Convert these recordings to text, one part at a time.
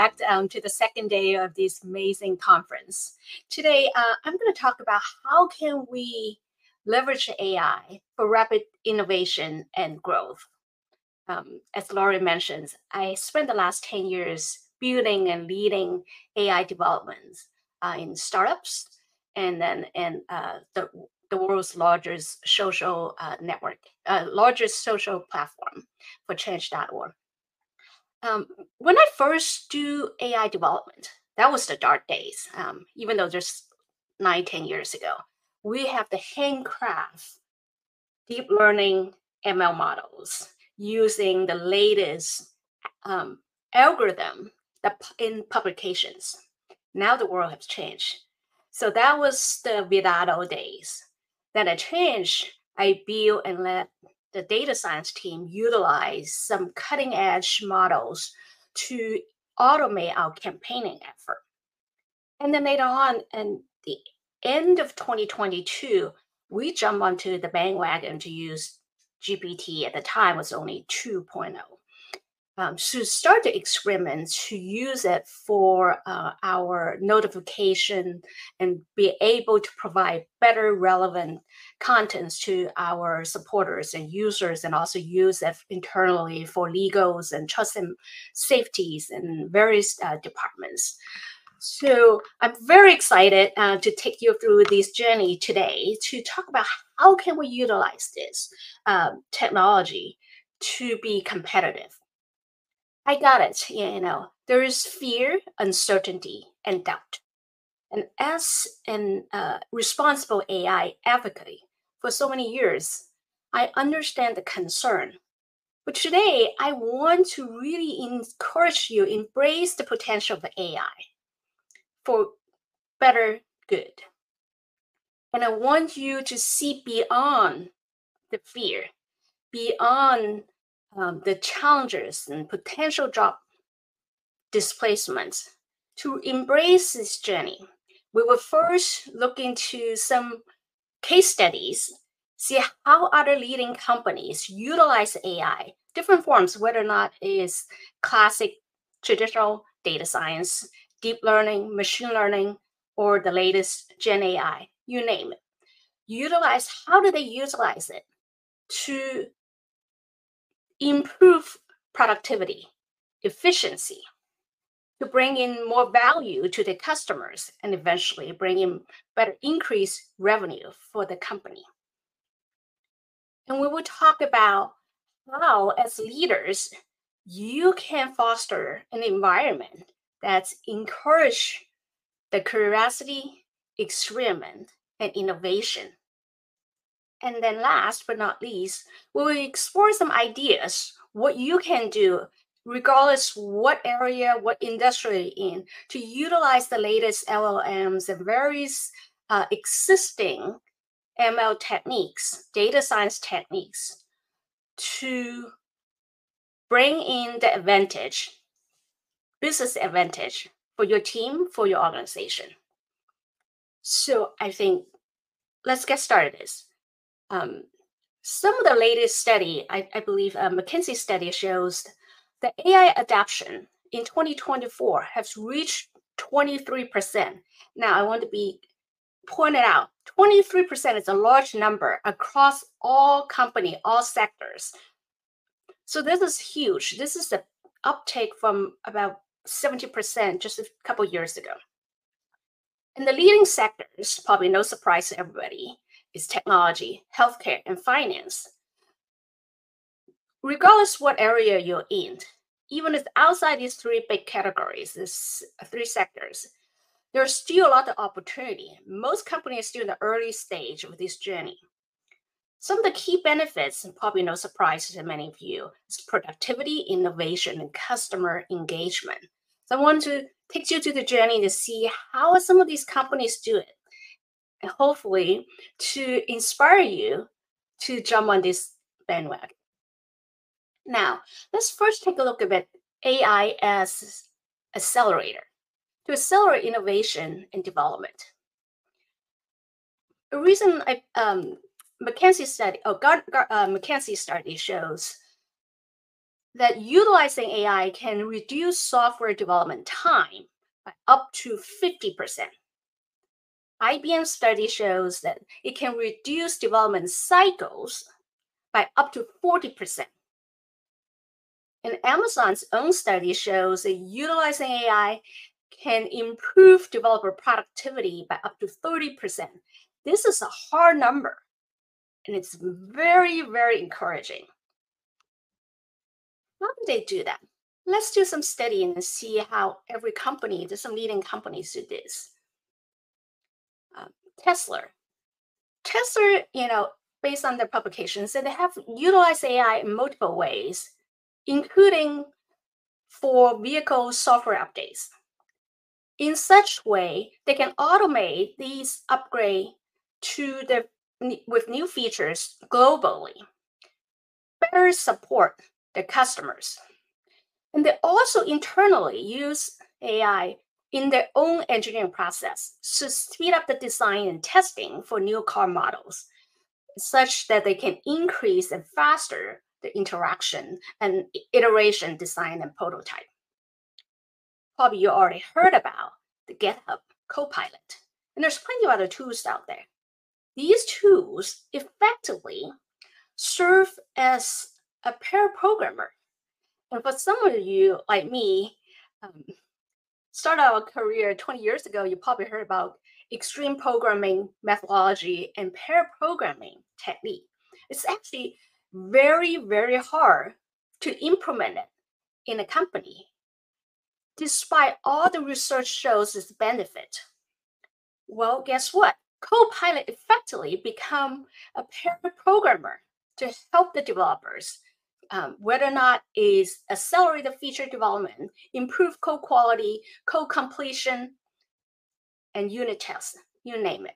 back um, to the second day of this amazing conference. Today, uh, I'm going to talk about how can we leverage AI for rapid innovation and growth. Um, as Laurie mentions, I spent the last 10 years building and leading AI developments uh, in startups and then in uh, the, the world's largest social uh, network, uh, largest social platform for change.org. Um, when I first do AI development, that was the dark days. Um, even though just nine, ten years ago, we have the handcraft deep learning ML models using the latest um, algorithm in publications. Now the world has changed. So that was the Vidado days. Then I changed. I built and let the data science team utilize some cutting edge models to automate our campaigning effort. And then later on, in the end of 2022, we jumped onto the bandwagon to use GPT at the time was only 2.0 um, to start the experiment to use it for uh, our notification and be able to provide better relevant contents to our supporters and users and also use it internally for legals and trust and safeties and various uh, departments. So I'm very excited uh, to take you through this journey today to talk about how can we utilize this um, technology to be competitive I got it. You know, there is fear, uncertainty, and doubt. And as an uh, responsible AI advocate for so many years, I understand the concern. But today, I want to really encourage you embrace the potential of AI for better good. And I want you to see beyond the fear, beyond um, the challenges and potential job displacements. To embrace this journey, we will first look into some case studies, see how other leading companies utilize AI, different forms, whether or not it is classic traditional data science, deep learning, machine learning, or the latest Gen AI, you name it. Utilize how do they utilize it to improve productivity, efficiency, to bring in more value to the customers and eventually bring in better increase revenue for the company. And we will talk about how, as leaders, you can foster an environment that's encourage the curiosity, experiment, and innovation and then last but not least, we will explore some ideas, what you can do, regardless what area, what industry you're in, to utilize the latest LLMs and various uh, existing ML techniques, data science techniques, to bring in the advantage, business advantage for your team, for your organization. So I think let's get started this. Um, some of the latest study, I, I believe a McKinsey study shows that AI adoption in 2024 has reached 23%. Now, I want to be pointed out 23% is a large number across all company, all sectors. So this is huge. This is the uptake from about 70% just a couple years ago. In the leading sectors, probably no surprise to everybody, is technology, healthcare, and finance. Regardless what area you're in, even if outside these three big categories, these uh, three sectors, there's still a lot of opportunity. Most companies are still in the early stage of this journey. Some of the key benefits, and probably no surprise to many of you, is productivity, innovation, and customer engagement. So I want to take you to the journey to see how some of these companies do it hopefully to inspire you to jump on this bandwagon. Now, let's first take a look at AI as accelerator to accelerate innovation and development. The reason I um, McKinsey study, oh, uh, McKinsey study shows that utilizing AI can reduce software development time by up to 50%. IBM study shows that it can reduce development cycles by up to 40%. And Amazon's own study shows that utilizing AI can improve developer productivity by up to 30%. This is a hard number, and it's very, very encouraging. How do they do that? Let's do some studying and see how every company, there's some leading companies do this. Tesla. Tesla, you know, based on their publications, they have utilized AI in multiple ways, including for vehicle software updates. In such way, they can automate these upgrade to the with new features globally, better support their customers. And they also internally use AI in their own engineering process to speed up the design and testing for new car models, such that they can increase and faster the interaction and iteration design and prototype. Probably you already heard about the GitHub Copilot, and there's plenty of other tools out there. These tools effectively serve as a pair programmer. And for some of you, like me, um, started our career 20 years ago, you probably heard about extreme programming methodology and pair programming technique. It's actually very, very hard to implement it in a company, despite all the research shows its benefit. Well, guess what? Copilot effectively become a pair programmer to help the developers um, whether or not is accelerate the feature development, improve code quality, code completion, and unit tests, you name it.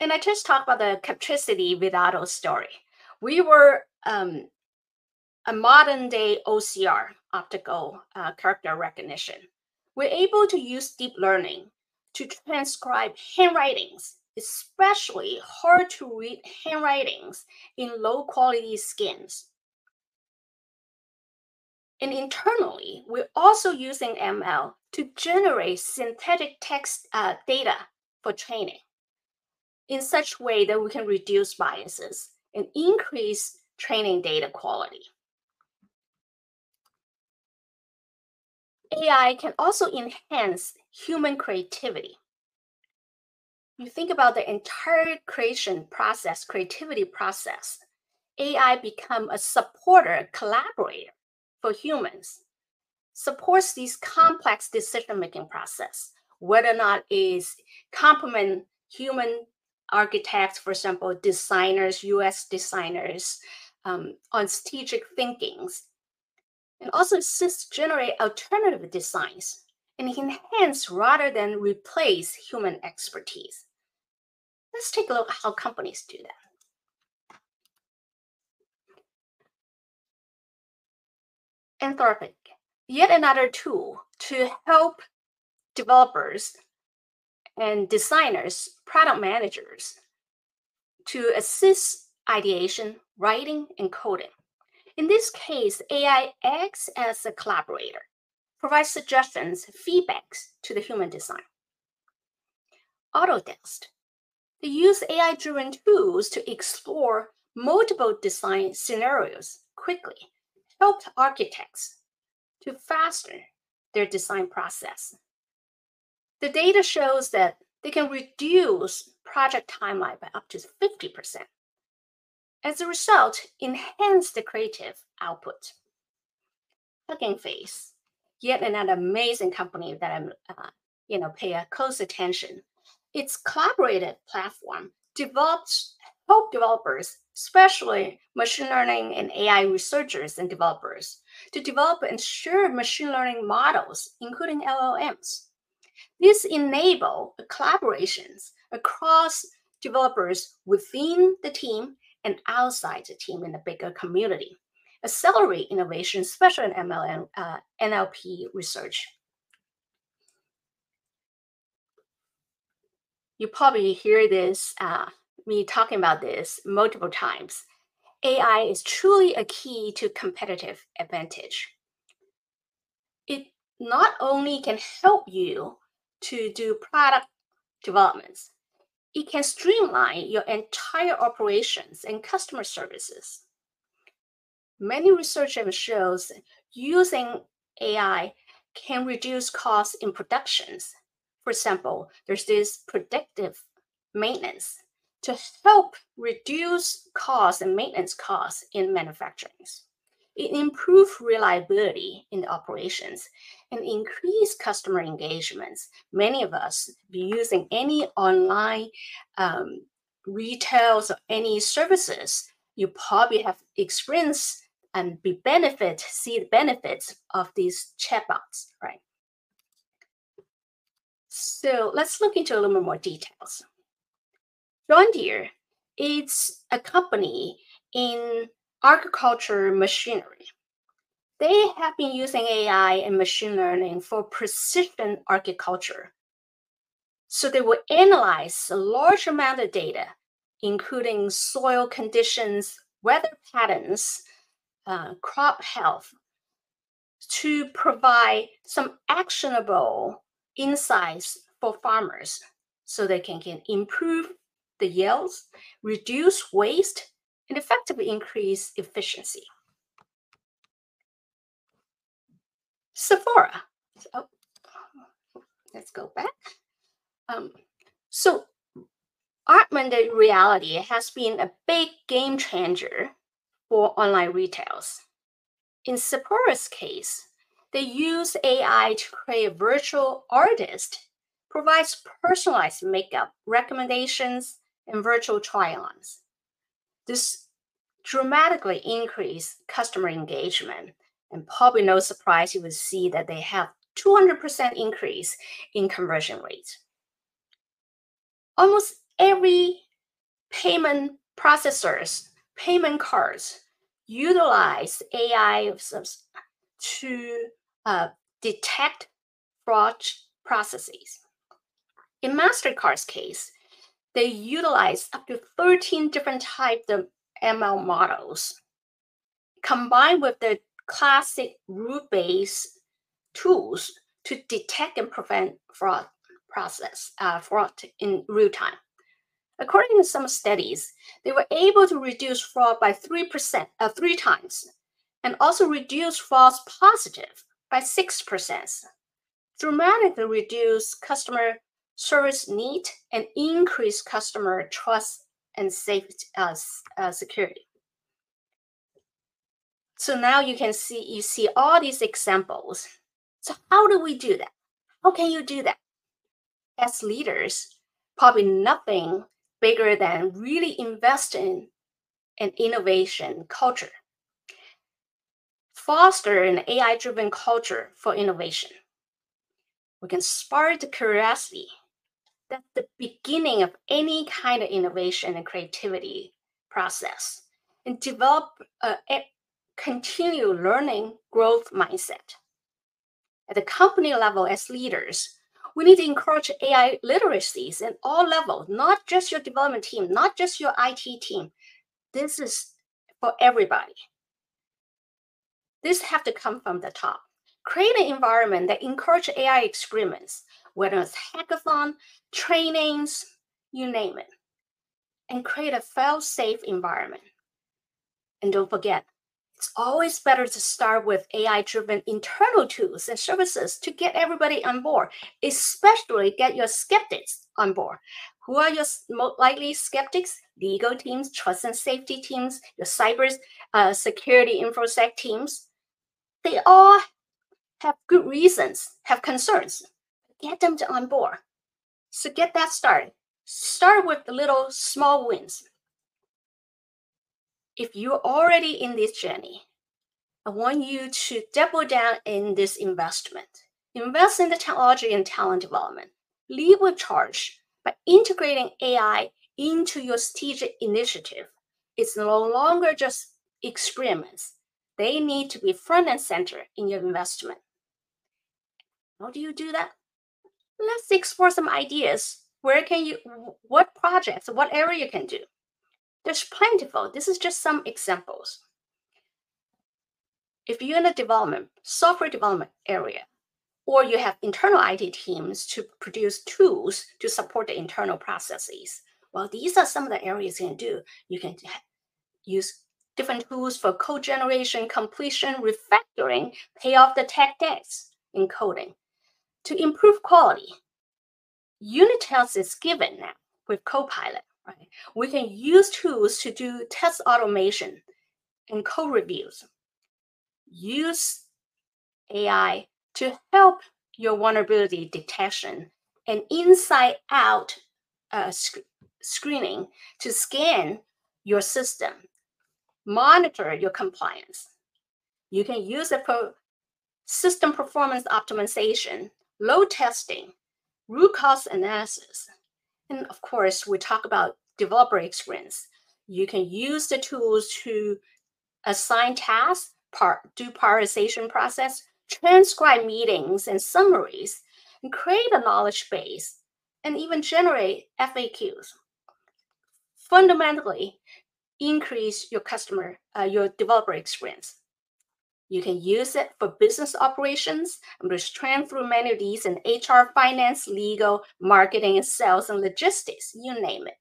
And I just talked about the Captricity Vidado story. We were um, a modern day OCR, optical uh, character recognition. We're able to use deep learning to transcribe handwritings especially hard to read handwritings in low quality skins. And internally, we're also using ML to generate synthetic text uh, data for training in such way that we can reduce biases and increase training data quality. AI can also enhance human creativity you think about the entire creation process, creativity process, AI become a supporter, collaborator for humans, supports these complex decision-making process, whether or not is complement human architects, for example, designers, US designers, um, on strategic thinkings, and also assists generate alternative designs and enhance rather than replace human expertise. Let's take a look at how companies do that. Anthropic, yet another tool to help developers and designers, product managers to assist ideation, writing, and coding. In this case, AI acts as a collaborator, provides suggestions, feedbacks to the human design. Autodesk they use AI driven tools to explore multiple design scenarios quickly, helped architects to fasten their design process. The data shows that they can reduce project timeline by up to 50%. As a result, enhance the creative output. Hugging Face, yet another amazing company that I'm, uh, you know, pay a close attention its collaborative platform develops help developers, especially machine learning and AI researchers and developers, to develop and share machine learning models, including LLMs. This enable collaborations across developers within the team and outside the team in the bigger community, accelerate innovation, especially in ML and uh, NLP research. You probably hear this, uh, me talking about this multiple times. AI is truly a key to competitive advantage. It not only can help you to do product developments, it can streamline your entire operations and customer services. Many research shows using AI can reduce costs in productions. For example, there's this predictive maintenance to help reduce costs and maintenance costs in manufacturing. It improves reliability in the operations and increase customer engagements. Many of us be using any online um, retails or any services, you probably have experienced and be benefit, see the benefits of these chatbots, right? So let's look into a little bit more details. John Deere is a company in agriculture machinery. They have been using AI and machine learning for precision agriculture. So they will analyze a large amount of data, including soil conditions, weather patterns, uh, crop health, to provide some actionable insights for farmers so they can, can improve the yields, reduce waste, and effectively increase efficiency. Sephora. Oh, let's go back. Um, so augmented reality has been a big game changer for online retails. In Sephora's case, they use AI to create a virtual artist, provides personalized makeup recommendations and virtual try-ons. This dramatically increased customer engagement, and probably no surprise you would see that they have 200% increase in conversion rate. Almost every payment processors, payment cards utilize AI to uh, detect fraud processes. In MasterCard's case, they utilize up to 13 different types of ML models combined with the classic rule-based tools to detect and prevent fraud process uh, fraud in real time. According to some studies, they were able to reduce fraud by 3%, uh, three times, and also reduce false positive by 6%, dramatically reduce customer service need, and increase customer trust and safety uh, uh, security. So now you can see you see all these examples. So how do we do that? How can you do that? As leaders, probably nothing bigger than really invest in an innovation culture. Foster an AI-driven culture for innovation. We can spark the curiosity that's the beginning of any kind of innovation and creativity process and develop a, a continue learning growth mindset. At the company level, as leaders, we need to encourage AI literacies at all levels, not just your development team, not just your IT team. This is for everybody. This have to come from the top. Create an environment that encourage AI experiments, whether it's hackathon, trainings, you name it, and create a fail-safe environment. And don't forget, it's always better to start with AI-driven internal tools and services to get everybody on board, especially get your skeptics on board. Who are your most likely skeptics? Legal teams, trust and safety teams, your cyber uh, security infosec teams. They all have good reasons, have concerns get them to on board. So get that started. Start with the little small wins. If you're already in this journey, I want you to double down in this investment. Invest in the technology and talent development. Lead with charge by integrating AI into your strategic initiative. It's no longer just experiments. They need to be front and center in your investment. How do you do that? let's explore some ideas. Where can you, what projects, what area you can do? There's plentiful. This is just some examples. If you're in the development, software development area, or you have internal IT teams to produce tools to support the internal processes, well, these are some of the areas you can do. You can use different tools for code generation, completion, refactoring, pay off the tech debts in coding. To improve quality, unit tests is given now with Copilot. Right? We can use tools to do test automation and code reviews. Use AI to help your vulnerability detection and inside out uh, sc screening to scan your system, monitor your compliance. You can use it for system performance optimization, load testing, root cause analysis, and of course, we talk about developer experience. You can use the tools to assign tasks, part, do prioritization process, transcribe meetings and summaries, and create a knowledge base, and even generate FAQs. Fundamentally, increase your customer, uh, your developer experience. You can use it for business operations. I'm going to through many of these in HR, finance, legal, marketing, sales, and logistics, you name it.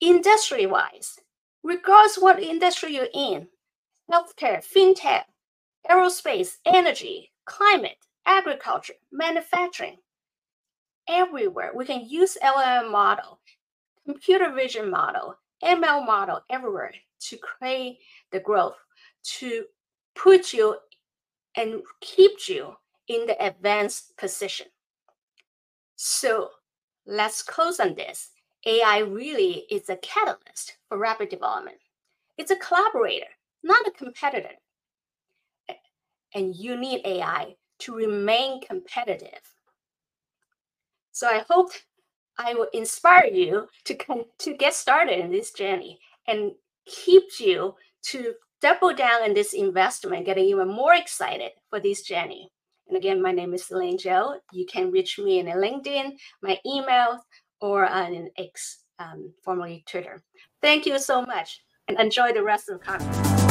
Industry wise, regardless what industry you're in, healthcare, fintech, aerospace, energy, climate, agriculture, manufacturing, everywhere we can use LLM model, computer vision model, ML model everywhere to create the growth, to put you and keep you in the advanced position. So let's close on this. AI really is a catalyst for rapid development. It's a collaborator, not a competitor. And you need AI to remain competitive. So I hope I will inspire you to, to get started in this journey and keep you to double down on this investment, getting even more excited for this journey. And again, my name is Elaine Zhou. You can reach me in LinkedIn, my email, or on X, um, formerly Twitter. Thank you so much and enjoy the rest of the conference.